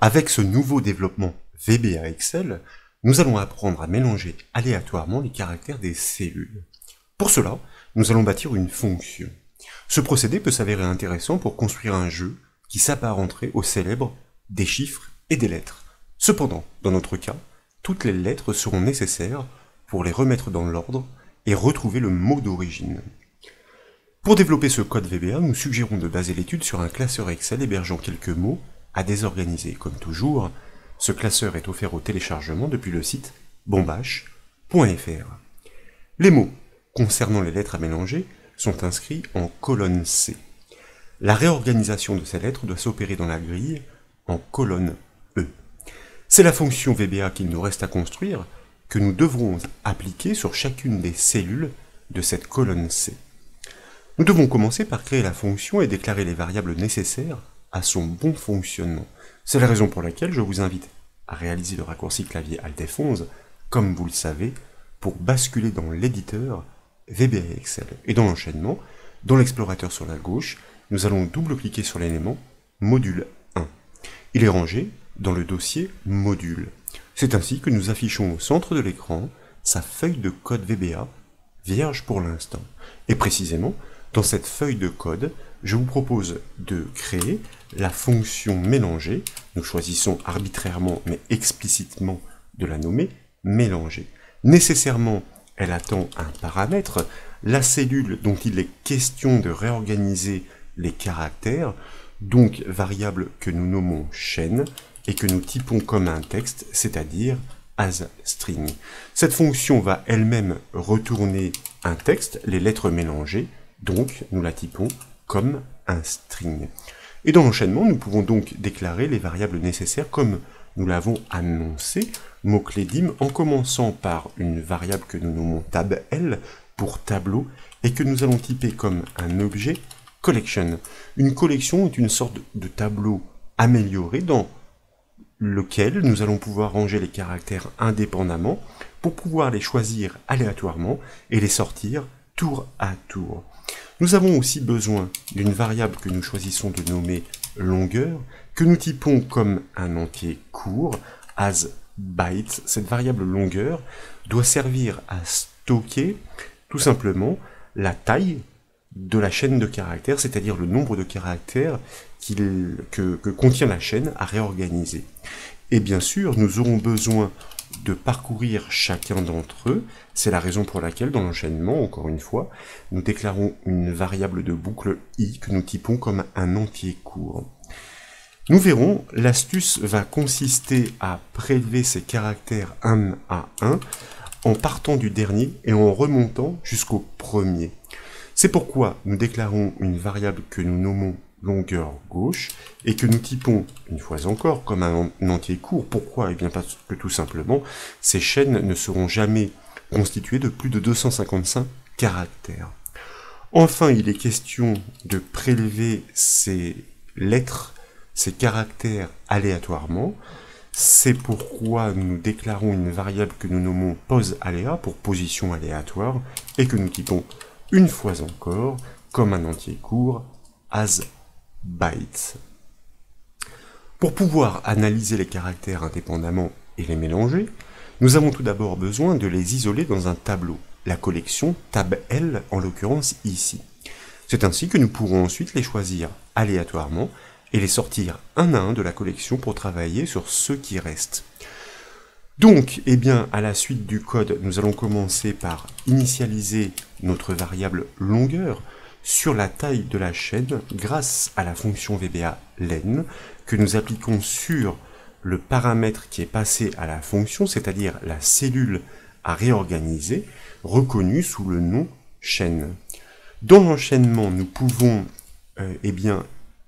Avec ce nouveau développement VBA Excel, nous allons apprendre à mélanger aléatoirement les caractères des cellules. Pour cela, nous allons bâtir une fonction. Ce procédé peut s'avérer intéressant pour construire un jeu qui s'apparenterait au célèbre des chiffres et des lettres. Cependant, dans notre cas, toutes les lettres seront nécessaires pour les remettre dans l'ordre et retrouver le mot d'origine. Pour développer ce code VBA, nous suggérons de baser l'étude sur un classeur Excel hébergeant quelques mots à désorganiser. Comme toujours, ce classeur est offert au téléchargement depuis le site bombache.fr. Les mots concernant les lettres à mélanger sont inscrits en colonne C. La réorganisation de ces lettres doit s'opérer dans la grille en colonne E. C'est la fonction VBA qu'il nous reste à construire que nous devrons appliquer sur chacune des cellules de cette colonne C. Nous devons commencer par créer la fonction et déclarer les variables nécessaires à son bon fonctionnement. C'est la raison pour laquelle je vous invite à réaliser le raccourci clavier Alt F11, comme vous le savez, pour basculer dans l'éditeur VBA Excel. Et dans l'enchaînement, dans l'explorateur sur la gauche, nous allons double-cliquer sur l'élément module 1. Il est rangé dans le dossier module. C'est ainsi que nous affichons au centre de l'écran sa feuille de code VBA vierge pour l'instant. Et précisément, dans cette feuille de code, je vous propose de créer la fonction mélanger. Nous choisissons arbitrairement mais explicitement de la nommer mélanger. Nécessairement, elle attend un paramètre, la cellule dont il est question de réorganiser les caractères, donc variable que nous nommons chaîne et que nous typons comme un texte, c'est-à-dire as string. Cette fonction va elle-même retourner un texte, les lettres mélangées, donc, nous la typons comme un string. Et dans l'enchaînement, nous pouvons donc déclarer les variables nécessaires comme nous l'avons annoncé, mot-clé dim, en commençant par une variable que nous nommons tab L pour tableau et que nous allons typer comme un objet collection. Une collection est une sorte de tableau amélioré dans lequel nous allons pouvoir ranger les caractères indépendamment pour pouvoir les choisir aléatoirement et les sortir tour à tour. Nous avons aussi besoin d'une variable que nous choisissons de nommer longueur, que nous typons comme un entier court, as byte. Cette variable longueur doit servir à stocker tout simplement la taille de la chaîne de caractères, c'est-à-dire le nombre de caractères que contient la chaîne à réorganiser. Et bien sûr, nous aurons besoin de parcourir chacun d'entre eux. C'est la raison pour laquelle, dans l'enchaînement, encore une fois, nous déclarons une variable de boucle i que nous typons comme un entier court. Nous verrons, l'astuce va consister à prélever ces caractères 1 à 1 en partant du dernier et en remontant jusqu'au premier. C'est pourquoi nous déclarons une variable que nous nommons longueur gauche, et que nous typons, une fois encore, comme un, entier court. Pourquoi? Eh bien parce que tout simplement, ces chaînes ne seront jamais constituées de plus de 255 caractères. Enfin, il est question de prélever ces lettres, ces caractères aléatoirement. C'est pourquoi nous déclarons une variable que nous nommons pose aléa pour position aléatoire et que nous typons une fois encore comme un entier court as bytes. Pour pouvoir analyser les caractères indépendamment et les mélanger, nous avons tout d'abord besoin de les isoler dans un tableau, la collection tab L en l'occurrence ici. C'est ainsi que nous pourrons ensuite les choisir aléatoirement et les sortir un à un de la collection pour travailler sur ceux qui restent. Donc, eh bien, à la suite du code, nous allons commencer par initialiser notre variable longueur sur la taille de la chaîne grâce à la fonction VBA len que nous appliquons sur le paramètre qui est passé à la fonction, c'est-à-dire la cellule à réorganiser, reconnue sous le nom chaîne. Dans l'enchaînement, nous pouvons euh, eh bien,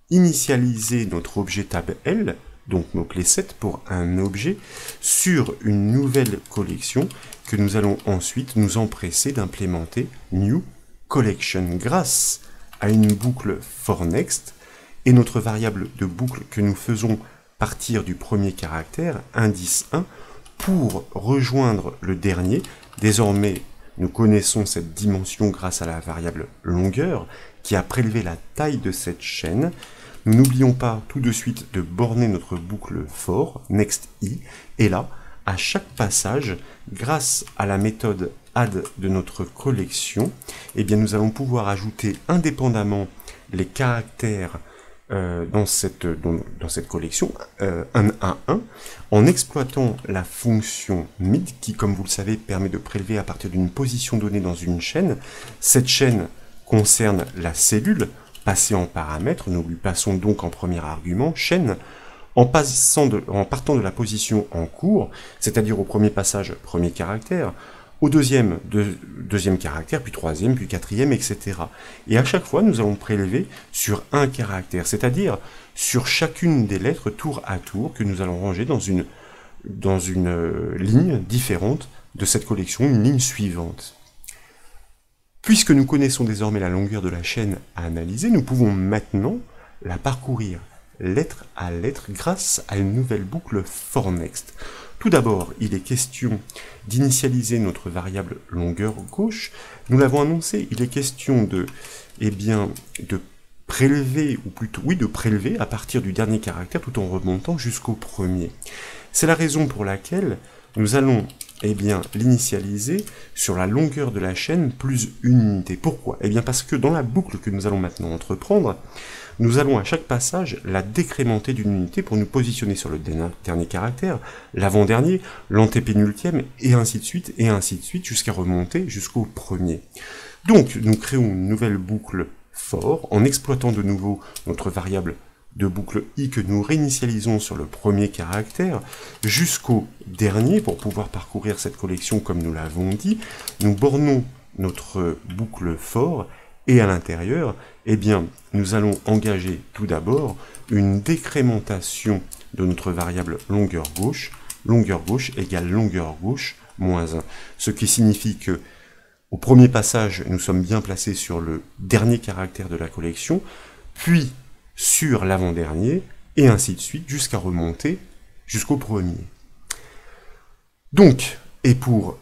initialiser notre objet tab L, donc nos clés 7 pour un objet, sur une nouvelle collection que nous allons ensuite nous empresser d'implémenter new collection grâce à une boucle for next et notre variable de boucle que nous faisons partir du premier caractère, indice 1, pour rejoindre le dernier. Désormais, nous connaissons cette dimension grâce à la variable longueur qui a prélevé la taille de cette chaîne. nous n'oublions pas tout de suite de borner notre boucle for, next i, et là, à chaque passage, grâce à la méthode add de notre collection, eh bien nous allons pouvoir ajouter indépendamment les caractères euh, dans, cette, collection, euh, à un, en exploitant la fonction mid qui, comme vous le savez, permet de prélever à partir d'une position donnée dans une chaîne. Cette chaîne concerne la cellule, passée en paramètres, nous lui passons donc en premier argument chaîne, en, partant de la position en cours, c'est-à-dire au premier passage, premier caractère, au deuxième, deuxième caractère, puis troisième, puis quatrième, etc. Et à chaque fois, nous allons prélever sur un caractère, c'est-à-dire sur chacune des lettres tour à tour que nous allons ranger dans une, dans une euh, ligne différente de cette collection, une ligne suivante. Puisque nous connaissons désormais la longueur de la chaîne à analyser, nous pouvons maintenant la parcourir lettre à lettre grâce à une nouvelle boucle forNext. Tout d'abord, il est question d'initialiser notre variable longueur gauche. Nous l'avons annoncé, il est question de, eh bien, de prélever, ou plutôt, oui, de prélever à partir du dernier caractère tout en remontant jusqu'au premier. C'est la raison pour laquelle nous allons eh bien, l'initialiser sur la longueur de la chaîne plus une unité. Pourquoi? Eh bien parce que dans la boucle que nous allons maintenant entreprendre, nous allons à chaque passage la décrémenter d'une unité pour nous positionner sur le dernier caractère, l'avant-dernier, l'antépénultième, et ainsi de suite, et ainsi de suite, jusqu'à remonter jusqu'au premier. Donc, nous créons une nouvelle boucle for en exploitant de nouveau notre variable de boucle i que nous réinitialisons sur le premier caractère jusqu'au dernier pour pouvoir parcourir cette collection comme nous l'avons dit. Nous bornons notre boucle for et à l'intérieur, eh bien, nous allons engager tout d'abord une décrémentation de notre variable longueur gauche. Longueur gauche égale longueur gauche moins 1. Ce qui signifie que au premier passage, nous sommes bien placés sur le dernier caractère de la collection, puis sur l'avant-dernier, et ainsi de suite, jusqu'à remonter jusqu'au premier. Donc, et pour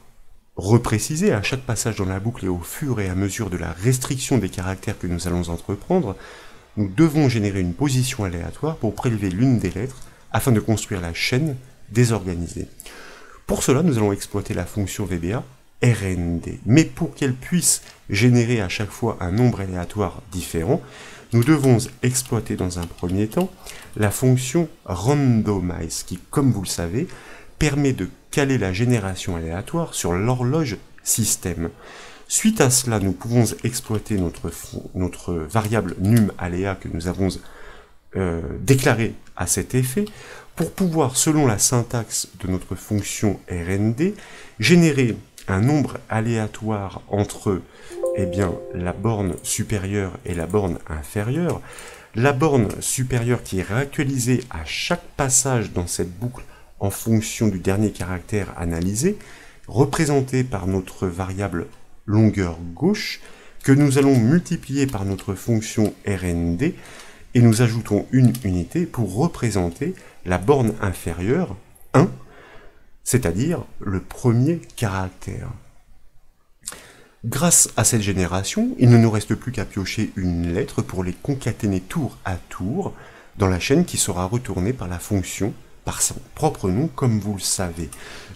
repréciser à chaque passage dans la boucle et au fur et à mesure de la restriction des caractères que nous allons entreprendre, nous devons générer une position aléatoire pour prélever l'une des lettres afin de construire la chaîne désorganisée. Pour cela, nous allons exploiter la fonction VBA RND. Mais pour qu'elle puisse générer à chaque fois un nombre aléatoire différent, nous devons exploiter dans un premier temps la fonction randomize qui, comme vous le savez, permet de caler la génération aléatoire sur l'horloge système? Suite à cela, nous pouvons exploiter notre, variable num aléa que nous avons euh, déclarée à cet effet pour pouvoir, selon la syntaxe de notre fonction RND, générer un nombre aléatoire entre eh bien, la borne supérieure et la borne inférieure. La borne supérieure qui est réactualisée à chaque passage dans cette boucle en fonction du dernier caractère analysé, représenté par notre variable longueur gauche, que nous allons multiplier par notre fonction RND, et nous ajoutons une unité pour représenter la borne inférieure 1, c'est-à-dire le premier caractère. Grâce à cette génération, il ne nous reste plus qu'à piocher une lettre pour les concaténer tour à tour dans la chaîne qui sera retournée par la fonction par son propre nom, comme vous le savez.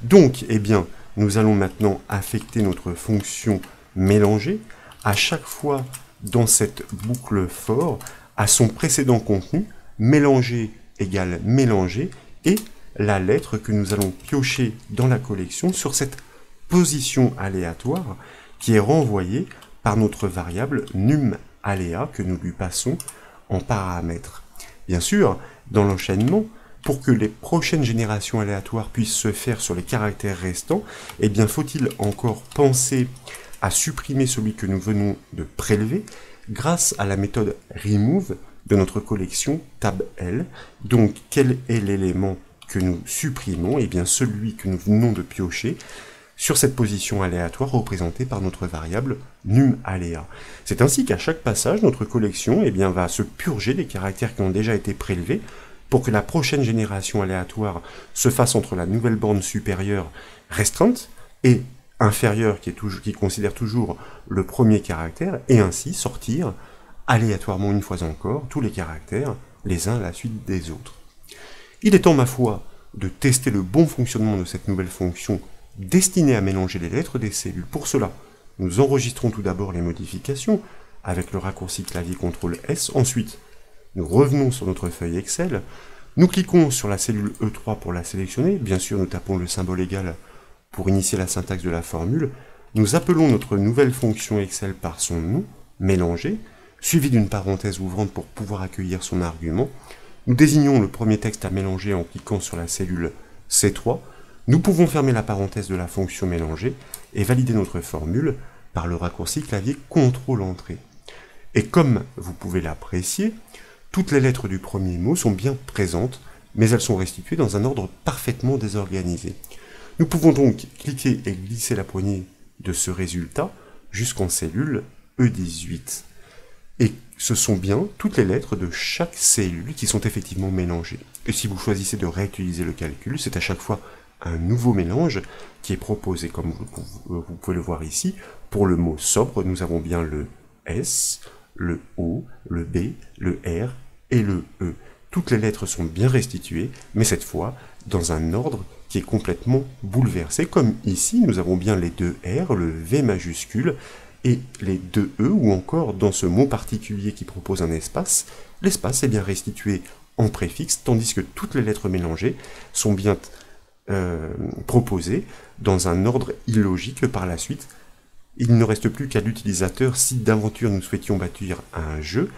Donc, eh bien, nous allons maintenant affecter notre fonction mélanger à chaque fois dans cette boucle for à son précédent contenu, mélanger égale mélanger, et la lettre que nous allons piocher dans la collection sur cette position aléatoire qui est renvoyée par notre variable num aléa que nous lui passons en paramètre. Bien sûr, dans l'enchaînement, pour que les prochaines générations aléatoires puissent se faire sur les caractères restants, eh bien faut-il encore penser à supprimer celui que nous venons de prélever grâce à la méthode remove de notre collection tab L? Donc quel est l'élément que nous supprimons? Eh bien celui que nous venons de piocher sur cette position aléatoire représentée par notre variable num aléa. C'est ainsi qu'à chaque passage, notre collection eh bien, va se purger des caractères qui ont déjà été prélevés pour que la prochaine génération aléatoire se fasse entre la nouvelle borne supérieure restreinte et inférieure qui, qui considère toujours le premier caractère, et ainsi sortir aléatoirement une fois encore tous les caractères les uns à la suite des autres. Il est temps, ma foi, de tester le bon fonctionnement de cette nouvelle fonction destinée à mélanger les lettres des cellules. Pour cela, nous enregistrons tout d'abord les modifications avec le raccourci clavier CTRL S. Ensuite, nous revenons sur notre feuille Excel. Nous cliquons sur la cellule E3 pour la sélectionner. Bien sûr, nous tapons le symbole égal pour initier la syntaxe de la formule. Nous appelons notre nouvelle fonction Excel par son nom, mélanger, suivi d'une parenthèse ouvrante pour pouvoir accueillir son argument. Nous désignons le premier texte à mélanger en cliquant sur la cellule C3. Nous pouvons fermer la parenthèse de la fonction mélanger et valider notre formule par le raccourci clavier CTRL Entrée. Et comme vous pouvez l'apprécier, toutes les lettres du premier mot sont bien présentes, mais elles sont restituées dans un ordre parfaitement désorganisé. Nous pouvons donc cliquer et glisser la poignée de ce résultat jusqu'en cellule E18. Et ce sont bien toutes les lettres de chaque cellule qui sont effectivement mélangées. Et si vous choisissez de réutiliser le calcul, c'est à chaque fois un nouveau mélange qui est proposé, comme vous, pouvez le voir ici. Pour le mot sobre, nous avons bien le S, le O, le B, le R et le E. Toutes les lettres sont bien restituées, mais cette fois dans un ordre qui est complètement bouleversé. Comme ici, nous avons bien les deux R, le V majuscule, et les deux E, ou encore dans ce mot particulier qui propose un espace, l'espace est bien restitué en préfixe, tandis que toutes les lettres mélangées sont bien euh, proposées dans un ordre illogique par la suite, il ne reste plus qu'à l'utilisateur, si d'aventure nous souhaitions bâtir un jeu,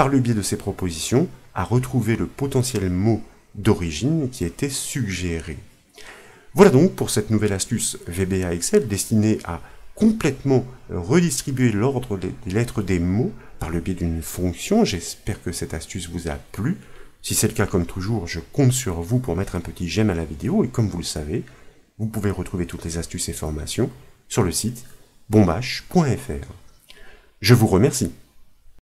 par le biais de ces propositions, à retrouver le potentiel mot d'origine qui était suggéré. Voilà donc pour cette nouvelle astuce VBA Excel destinée à complètement redistribuer l'ordre des lettres des mots par le biais d'une fonction. J'espère que cette astuce vous a plu. Si c'est le cas, comme toujours, je compte sur vous pour mettre un petit j'aime à la vidéo et comme vous le savez, vous pouvez retrouver toutes les astuces et formations sur le site bombache.fr. Je vous remercie.